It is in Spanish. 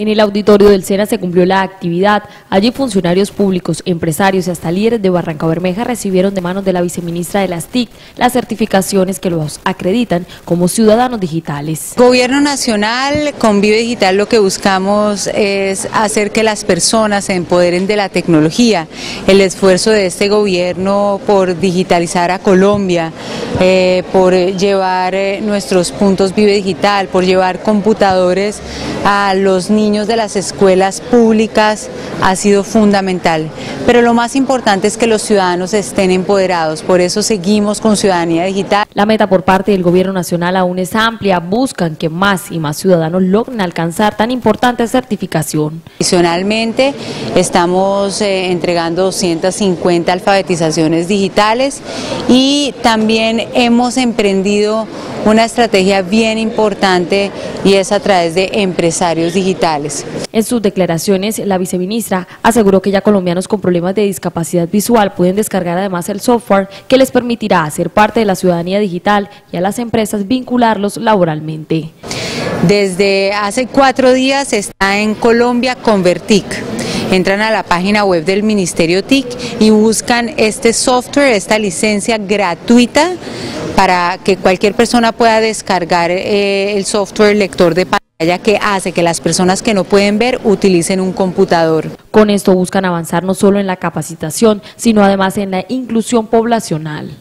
En el auditorio del SENA se cumplió la actividad. Allí funcionarios públicos, empresarios y hasta líderes de Barranca Bermeja recibieron de manos de la viceministra de las TIC las certificaciones que los acreditan como ciudadanos digitales. Gobierno Nacional con Vive Digital lo que buscamos es hacer que las personas se empoderen de la tecnología. El esfuerzo de este gobierno por digitalizar a Colombia, eh, por llevar eh, nuestros puntos Vive Digital, por llevar computadores a los niños de las escuelas públicas ha sido fundamental. Pero lo más importante es que los ciudadanos estén empoderados, por eso seguimos con Ciudadanía Digital. La meta por parte del Gobierno Nacional aún es amplia, buscan que más y más ciudadanos logren alcanzar tan importante certificación. Adicionalmente, estamos eh, entregando 250 alfabetizaciones digitales y también hemos emprendido una estrategia bien importante y es a través de empresarios digitales. En sus declaraciones, la viceministra aseguró que ya colombianos con problemas de discapacidad visual pueden descargar además el software que les permitirá hacer parte de la ciudadanía digital y a las empresas vincularlos laboralmente. Desde hace cuatro días está en Colombia Convertic entran a la página web del Ministerio TIC y buscan este software, esta licencia gratuita para que cualquier persona pueda descargar eh, el software lector de pantalla que hace que las personas que no pueden ver utilicen un computador. Con esto buscan avanzar no solo en la capacitación, sino además en la inclusión poblacional.